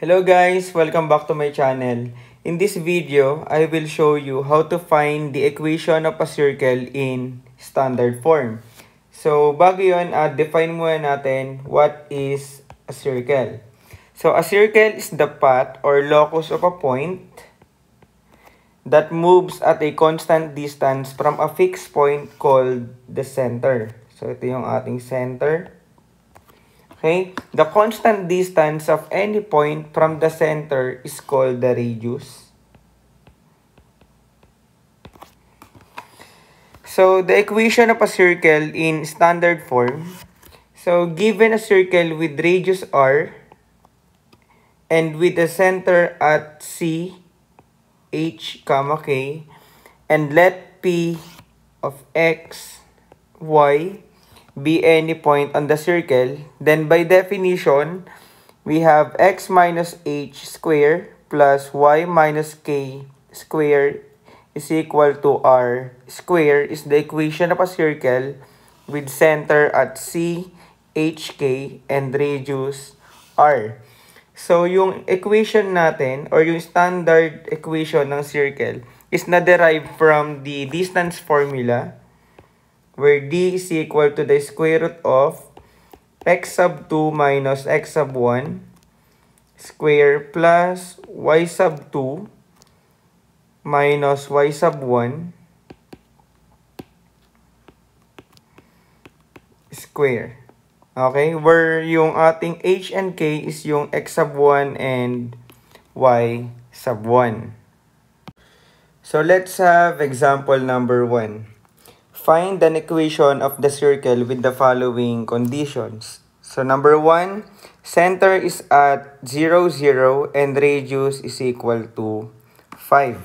Hello guys! Welcome back to my channel. In this video, I will show you how to find the equation of a circle in standard form. So, bago yun, uh, define muna natin what is a circle. So, a circle is the path or locus of a point that moves at a constant distance from a fixed point called the center. So, ito yung ating center. Okay? The constant distance of any point from the center is called the radius. So, the equation of a circle in standard form. So, given a circle with radius r and with the center at C, H, comma K, and let P of X, Y, be any point on the circle, then by definition, we have x minus h square plus y minus k square is equal to r square is the equation of a circle with center at C, HK, and radius R. So, yung equation natin or yung standard equation ng circle is na-derive from the distance formula where d is equal to the square root of x sub 2 minus x sub 1 square plus y sub 2 minus y sub 1 square. Okay? Where yung ating h and k is yung x sub 1 and y sub 1. So let's have example number 1. Find an equation of the circle with the following conditions. So number 1, center is at 0, 0 and radius is equal to 5.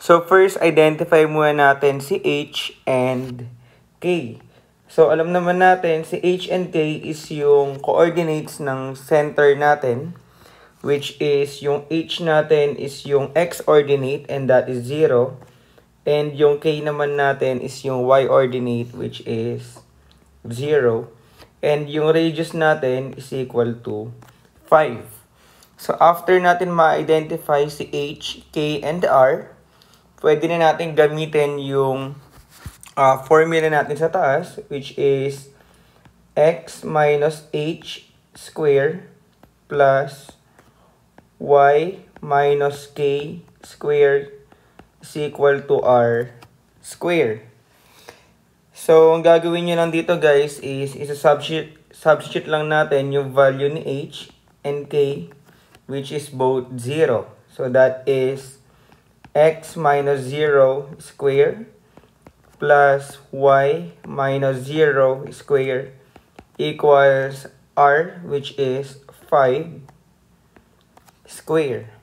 So first, identify muna natin si H and K. So alam naman natin si H and K is yung coordinates ng center natin which is yung H natin is yung X ordinate and that is 0. And yung k naman natin is yung y-ordinate which is 0. And yung radius natin is equal to 5. So after natin ma-identify si h, k, and r, pwede na natin gamitin yung uh, formula natin sa taas which is x minus h square plus y minus k square is equal to r square. So, ang gagawin nyo lang dito guys is isa-substitute substitute lang natin yung value ni h and k which is both 0. So, that is x minus 0 square plus y minus 0 square equals r which is 5 square.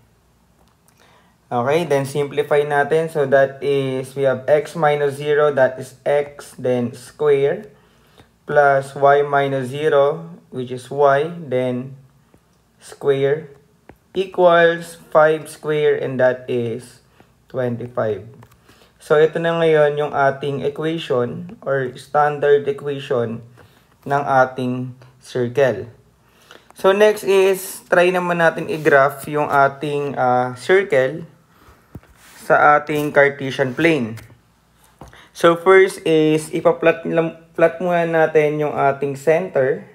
Okay, then simplify natin. So that is, we have x minus 0, that is x, then square, plus y minus 0, which is y, then square, equals 5 square, and that is 25. So ito na ngayon yung ating equation, or standard equation, ng ating circle. So next is, try naman natin i-graph yung ating uh, circle sa ating Cartesian plane. So first is ipa-plot plot muna natin yung ating center.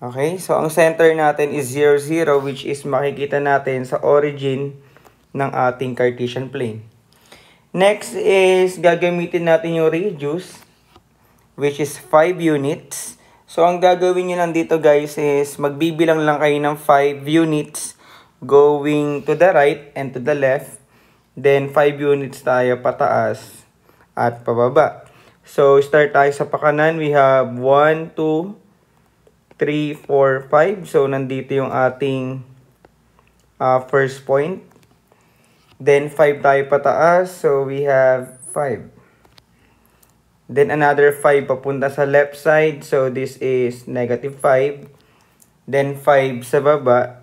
Okay, so ang center natin is 0, 0 which is makikita natin sa origin ng ating Cartesian plane. Next is gagamitin natin yung radius which is 5 units. So ang gagawin nyo lang dito guys is magbibilang lang kayo ng 5 units going to the right and to the left Then, 5 units tayo pataas at pababa. So, start tayo sa pakanan. We have 1, 2, 3, 4, 5. So, nandito yung ating uh, first point. Then, 5 tayo pataas. So, we have 5. Then, another 5 papunta sa left side. So, this is negative 5. Then, 5 sa baba.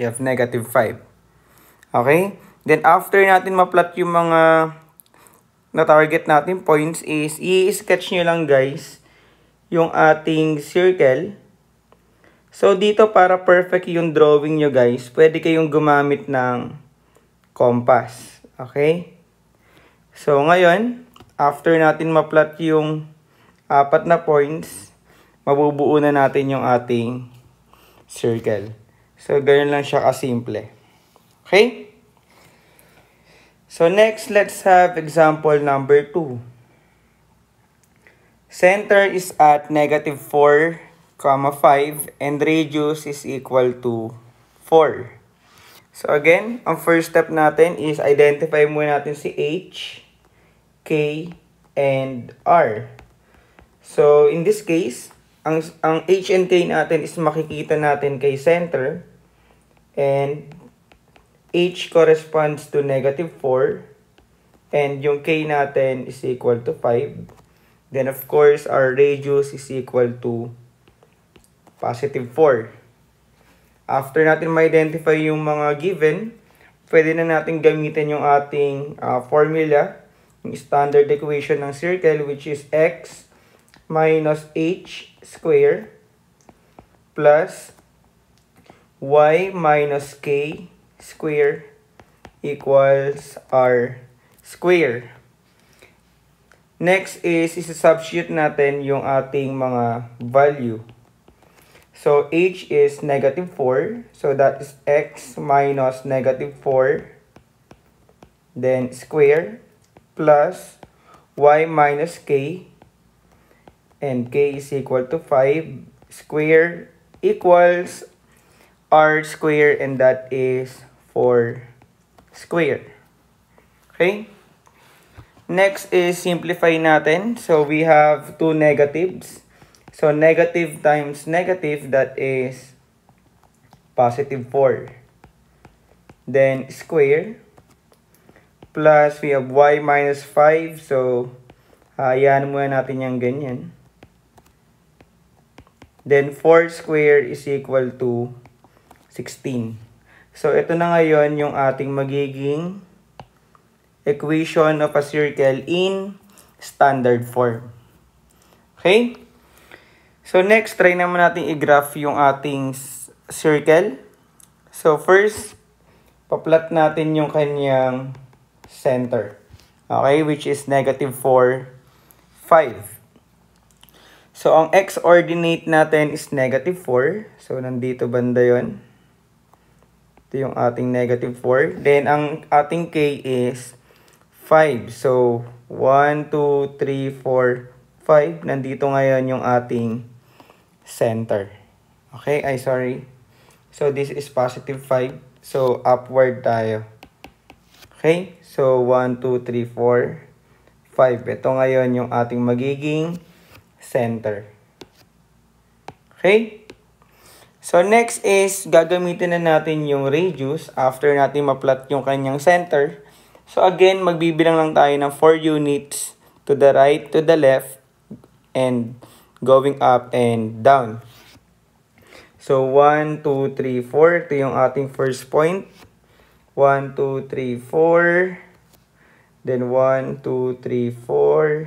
We have negative 5. Okay? Then after natin ma-plot yung mga na-target natin points is i-sketch nyo lang guys yung ating circle So, dito para perfect yung drawing nyo guys, pwede kayong gumamit ng compass. Okay? So, ngayon, after natin ma-plot yung apat na points, mabubuo na natin yung ating circle. So, ganyan lang siya kasimple. Okay? So, next, let's have example number 2. Center is at negative 4 comma 5 and radius is equal to 4. So again, ang first step natin is identify muna natin si H, K, and R. So in this case, ang, ang H and K natin is makikita natin kay center and H corresponds to negative 4 and yung K natin is equal to 5. Then of course, our radius is equal to positive 4. After natin ma-identify yung mga given, pwede na natin gamitin yung ating uh, formula, yung standard equation ng circle which is x minus h square plus y minus k square equals r square. Next is, isa-substitute natin yung ating mga value. So, h is negative 4. So, that is x minus negative 4. Then, square plus y minus k. And k is equal to 5. Square equals r square and that is 4 square. Okay? Next is simplify natin. So, we have two negatives. So, negative times negative, that is positive 4. Then, square. Plus, we have y minus 5. So, hayaan muna natin yung ganyan. Then, 4 square is equal to 16. So, ito na ngayon yung ating magiging equation of a circle in standard form. Okay? So next, try naman natin i-graph yung ating circle. So first, pa-plot natin yung kanyang center. Okay, which is negative 4, 5. So ang x-ordinate natin is negative 4. So nandito banda yon. Ito yung ating negative 4. Then ang ating k is 5. So 1, 2, 3, 4, 5. Nandito ngayon yung ating center. Okay, ay sorry. So, this is positive 5. So, upward tayo. Okay, so 1, 2, 3, 4, 5. Ito ngayon yung ating magiging center. Okay? So, next is, gagamitin na natin yung radius after natin ma-plot yung kanyang center. So, again, magbibilang lang tayo ng 4 units to the right, to the left, and going up and down. So, 1, 2, 3, 4. Ito yung ating first point. 1, 2, 3, 4. Then, 1, 2, 3, 4.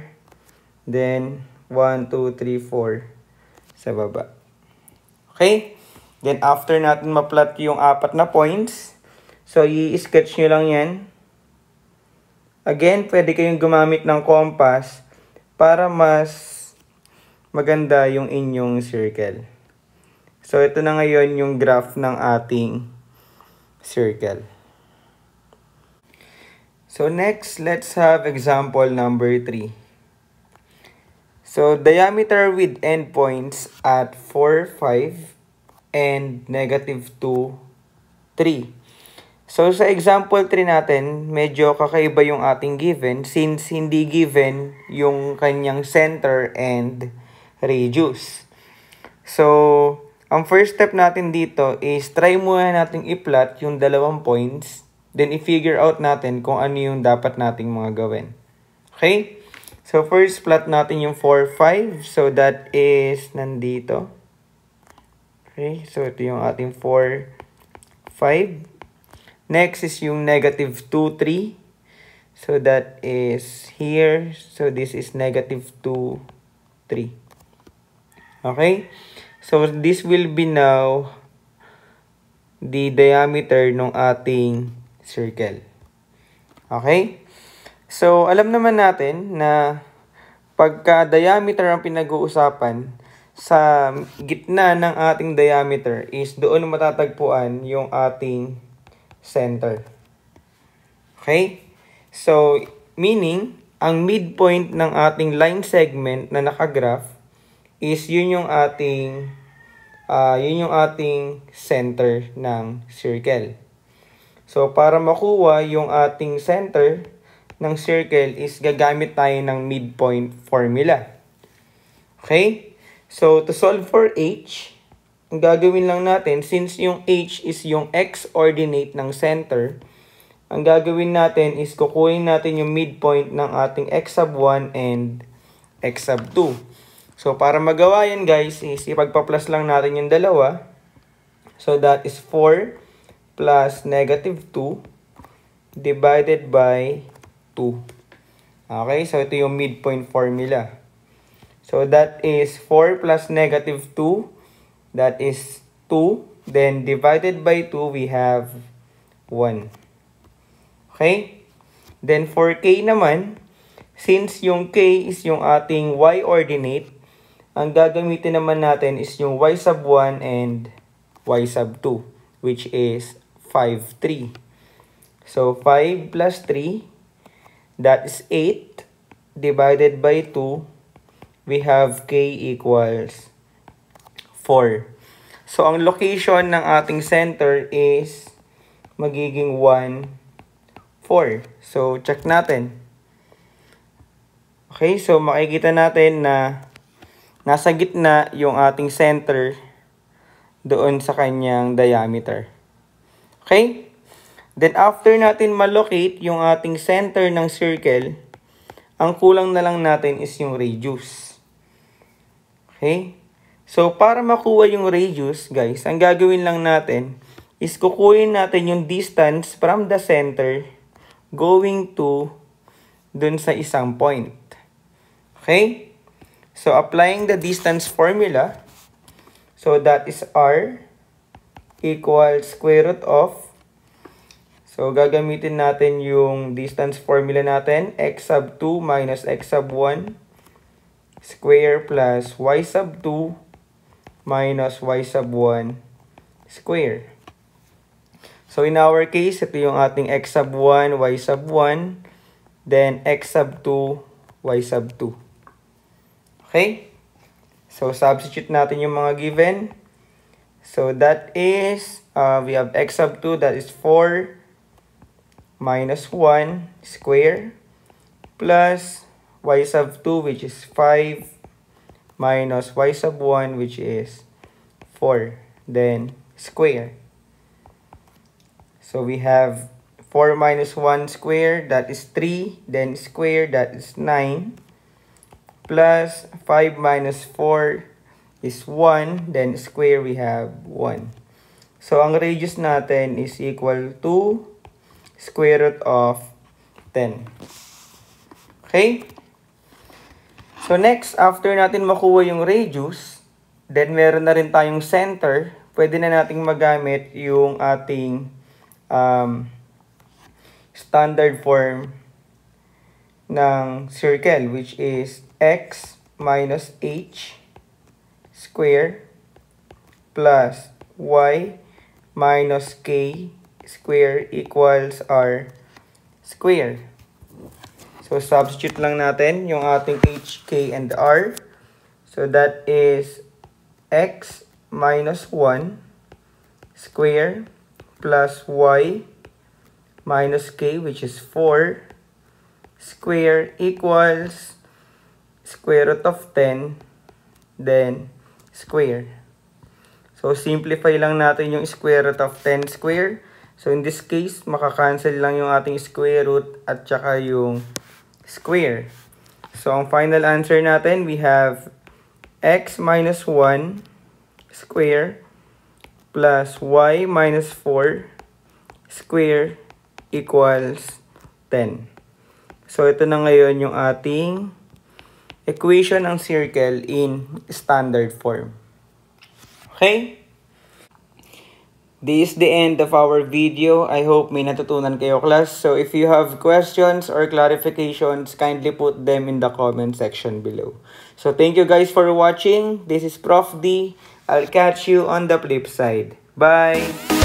Then, 1, 2, 3, 4 sa baba. Okay? Then, after natin ma-plot yung apat na points, so, i-sketch nyo lang yan. Again, pwede kayong gumamit ng compass para mas maganda yung inyong circle. So, ito na ngayon yung graph ng ating circle. So, next, let's have example number 3. So, diameter with endpoints at 4, 5, and negative 2, 3. So, sa example 3 natin, medyo kakaiba yung ating given since hindi given yung kanyang center and radius. So, ang first step natin dito is try muna natin i-plot yung dalawang points. Then, i-figure out natin kung ano yung dapat nating mga gawin. Okay? So, first, plot natin yung 4, 5. So, that is nandito. Okay? So, ito yung ating 4, 5. Next is yung negative 2, 3. So, that is here. So, this is negative 2, 3. Okay? So, this will be now the diameter ng ating circle. Okay? So, alam naman natin na pagka diameter ang pinag-uusapan, sa gitna ng ating diameter is doon matatagpuan yung ating center. Okay? So, meaning, ang midpoint ng ating line segment na nakagraph is yun yung ating uh, yun yung ating center ng circle. So, para makuha yung ating center, ng circle is gagamit tayo ng midpoint formula. Okay? So, to solve for h, ang gagawin lang natin, since yung h is yung x-ordinate ng center, ang gagawin natin is kukunin natin yung midpoint ng ating x sub 1 and x sub 2. So, para magawa yan guys, is ipagpa-plus lang natin yung dalawa. So, that is 4 plus negative 2 divided by 2. Okay, so ito yung midpoint formula. So that is 4 plus negative 2. That is 2. Then divided by 2, we have 1. Okay? Then for k naman, since yung k is yung ating y-ordinate, ang gagamitin naman natin is yung y sub 1 and y sub 2, which is 5, 3. So 5 plus 3 That is 8 divided by 2. We have k equals 4. So, ang location ng ating center is magiging 1, 4. So, check natin. Okay, so makikita natin na nasa gitna yung ating center doon sa kanyang diameter. Okay? Then after natin malocate yung ating center ng circle, ang kulang na lang natin is yung radius. Okay? So para makuha yung radius, guys, ang gagawin lang natin is kukuhin natin yung distance from the center going to dun sa isang point. Okay? So applying the distance formula, so that is r equals square root of So, gagamitin natin yung distance formula natin. x sub 2 minus x sub 1 square plus y sub 2 minus y sub 1 square. So, in our case, ito yung ating x sub 1, y sub 1, then x sub 2, y sub 2. Okay? So, substitute natin yung mga given. So, that is, uh, we have x sub 2, that is 4 minus 1 square plus y sub 2 which is 5 minus y sub 1 which is 4 then square. So we have 4 minus 1 square that is 3 then square that is 9 plus 5 minus 4 is 1 then square we have 1 so ang radius natin is equal to square root of 10. Okay? So next, after natin makuha yung radius, then meron na rin tayong center, pwede na nating magamit yung ating um, standard form ng circle, which is x minus h square plus y minus k square equals r square. So, substitute lang natin yung ating h, k, and r. So, that is x minus 1 square plus y minus k, which is 4 square equals square root of 10, then square. So, simplify lang natin yung square root of 10 square. So, in this case, makakancel lang yung ating square root at saka yung square. So, ang final answer natin, we have x minus 1 square plus y minus 4 square equals 10. So, ito na ngayon yung ating equation ng circle in standard form. Okay? This is the end of our video. I hope may natutunan kayo class. So if you have questions or clarifications, kindly put them in the comment section below. So thank you guys for watching. This is Prof. D. I'll catch you on the flip side. Bye!